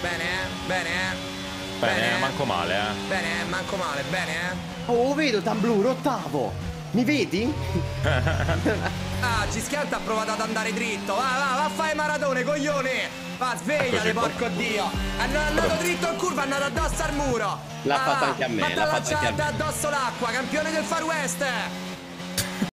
Bene, eh? Bene, eh? Bene, manco male, eh. Bene, manco male, bene, eh? Oh, vedo Tambluro, ottavo. Mi vedi? Ah, Gischianta ha provato ad andare dritto. Va, va, va a fare maratone, coglione! Va, svegliate, porco dio! È andato dritto in curva, è andato addosso al muro! L'ha Ah, fatto anche a me, l'ha fatto anche a me. addosso l'acqua, campione del Far West!